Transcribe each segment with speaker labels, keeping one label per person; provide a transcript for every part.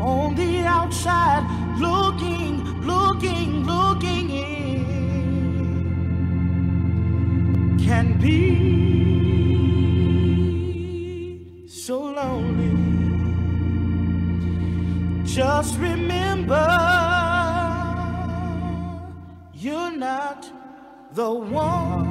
Speaker 1: on the outside, looking, looking, looking in, can be so lonely. Just remember, you're not the one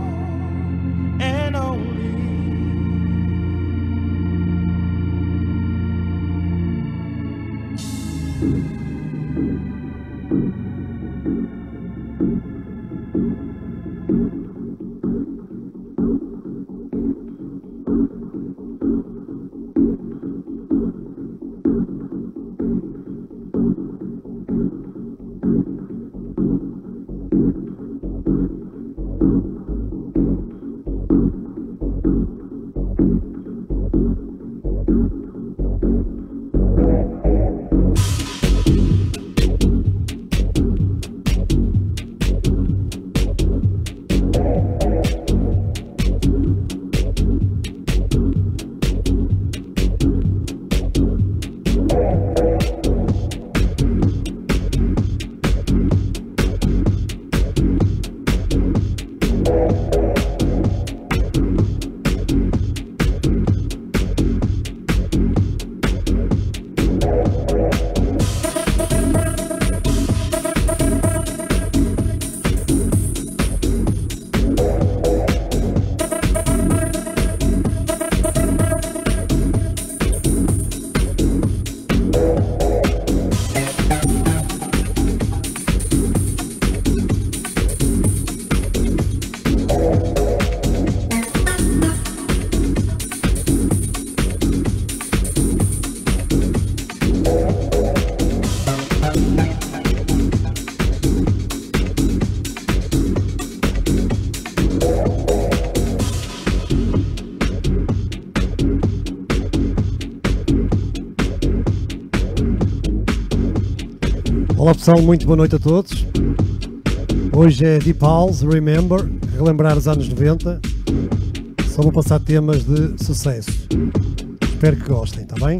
Speaker 2: Mm-hmm. Pessoal, muito boa noite a todos. Hoje é Deep House, Remember, relembrar os anos 90. Só vou passar temas de sucesso. Espero que gostem, está bem?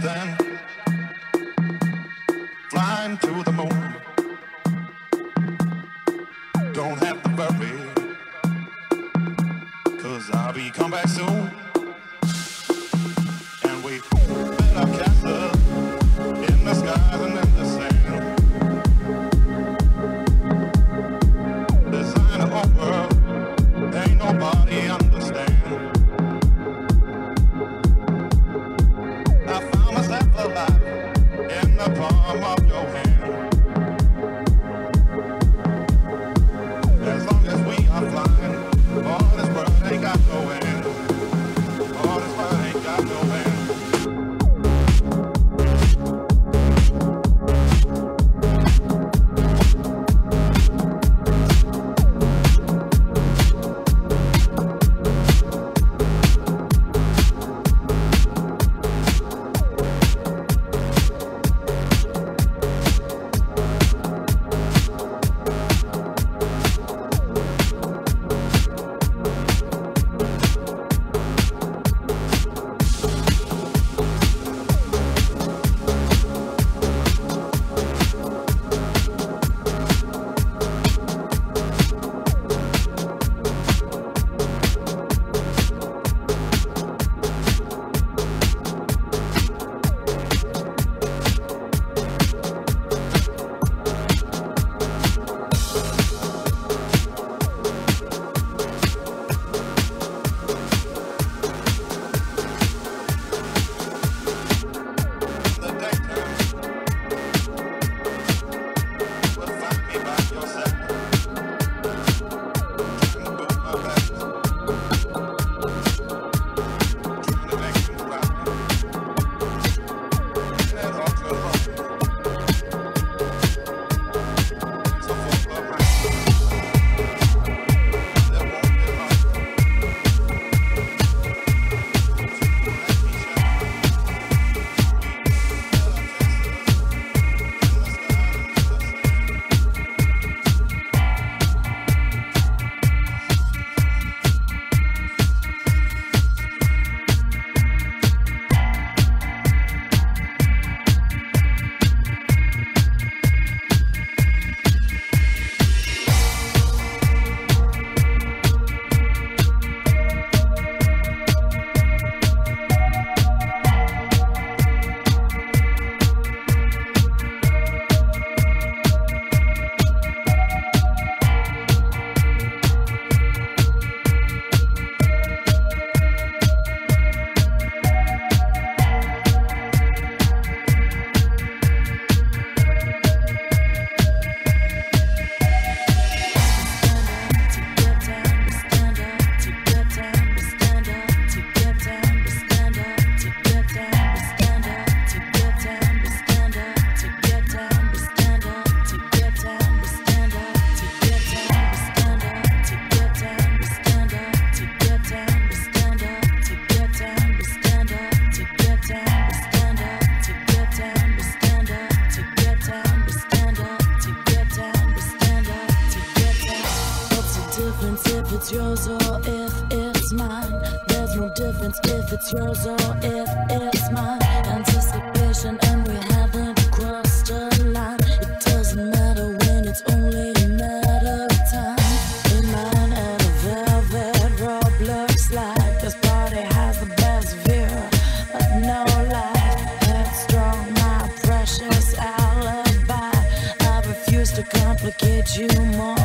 Speaker 1: something. You
Speaker 3: more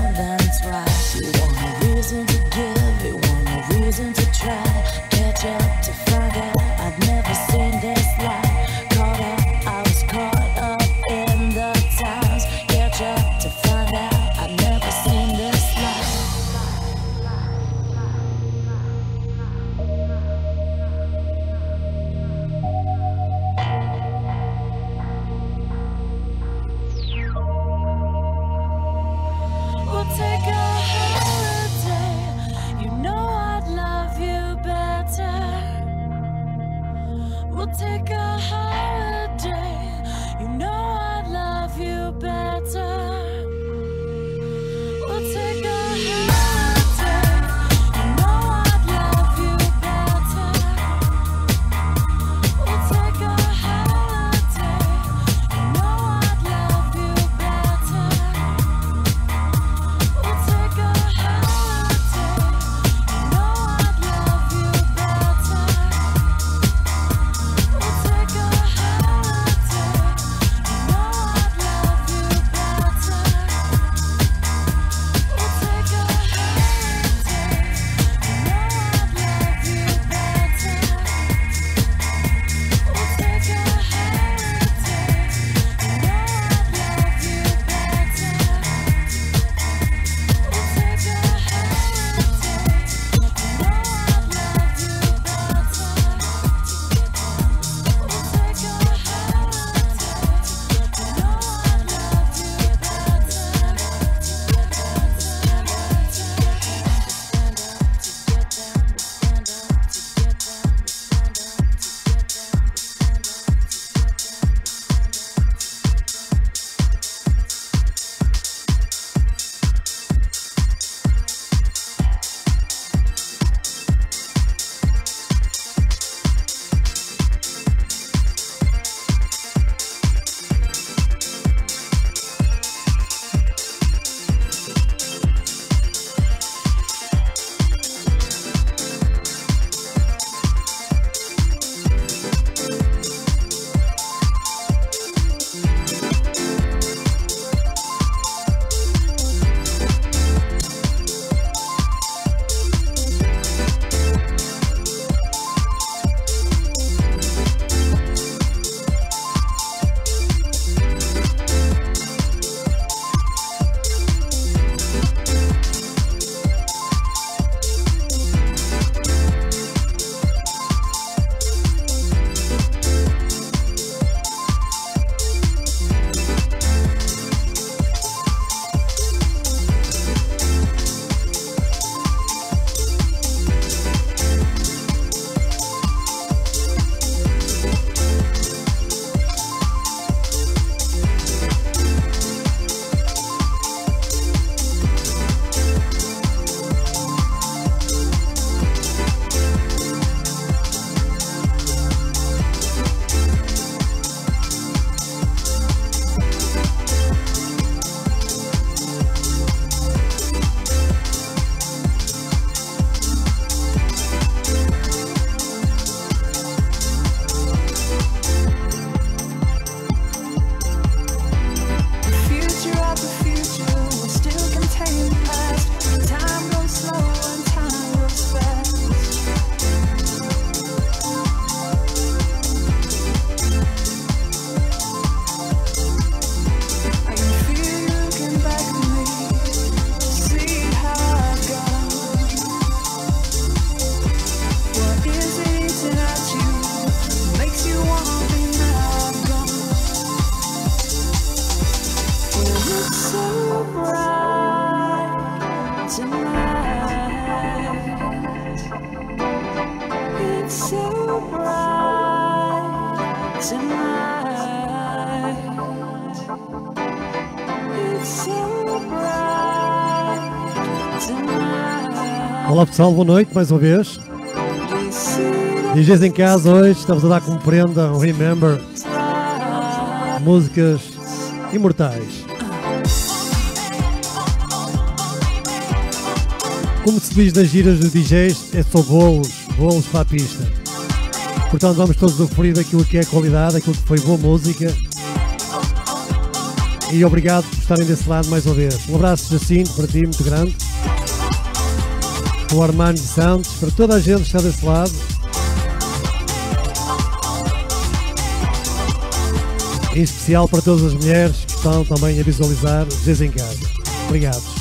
Speaker 4: Olá pessoal, boa noite mais uma vez. DJs em casa hoje, estamos a dar como prenda um Remember, músicas imortais. Como se diz nas giras dos DJs, é só bolos, bolos para a pista. Portanto, vamos todos oferir daquilo que é qualidade, aquilo que foi boa música. E obrigado por estarem desse lado mais uma vez. Um abraço, Jacinto, para ti, muito grande. O Armando Santos, para toda a gente que está desse lado. Em especial para todas as mulheres que estão também a visualizar casa. Obrigado.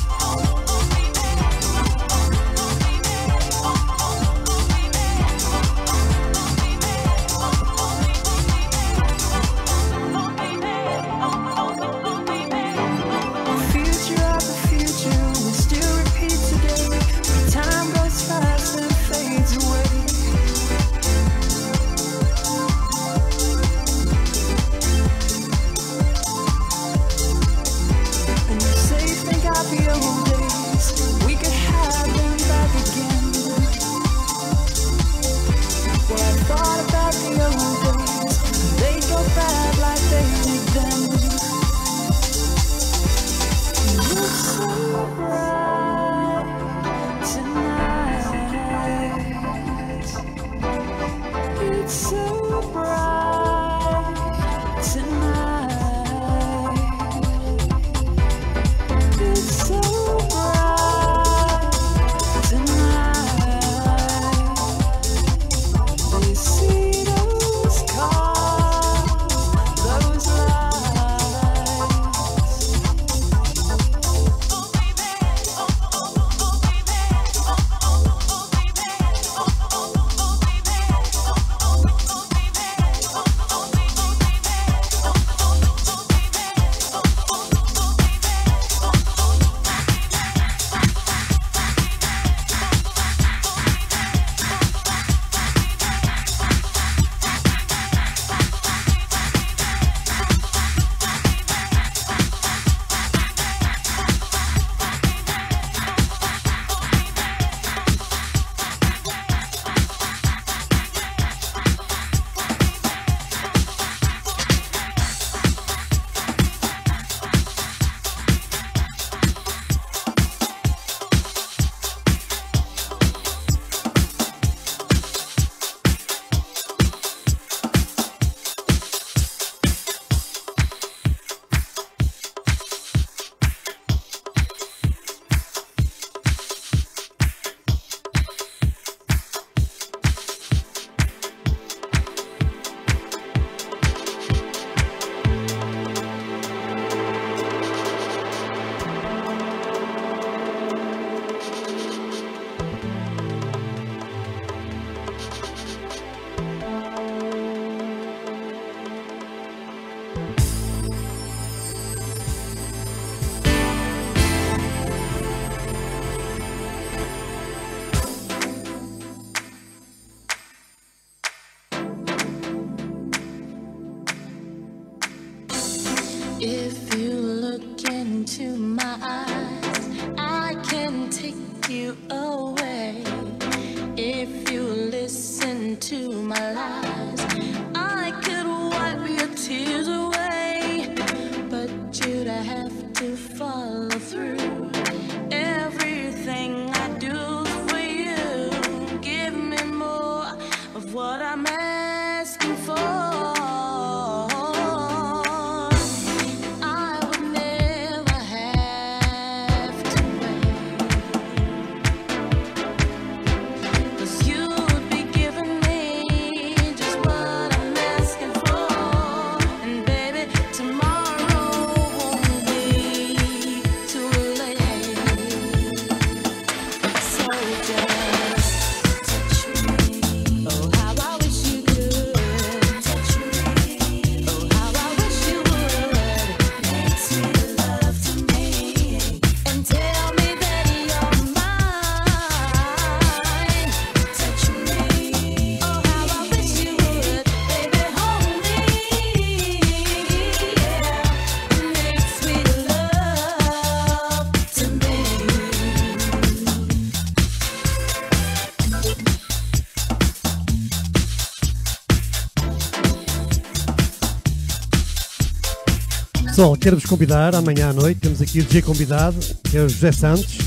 Speaker 3: ter-vos convidar amanhã à noite. Temos aqui o DJ convidado, que é o José Santos.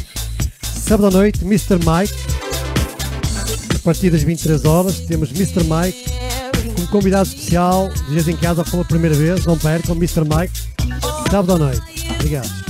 Speaker 3: Sábado à noite, Mr. Mike. A partir das 23 horas, temos Mr. Mike como convidado especial. De vez em casa pela primeira vez, não percam, Mr. Mike. Sábado à noite. Obrigado.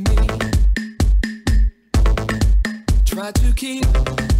Speaker 5: me. Try to
Speaker 6: keep.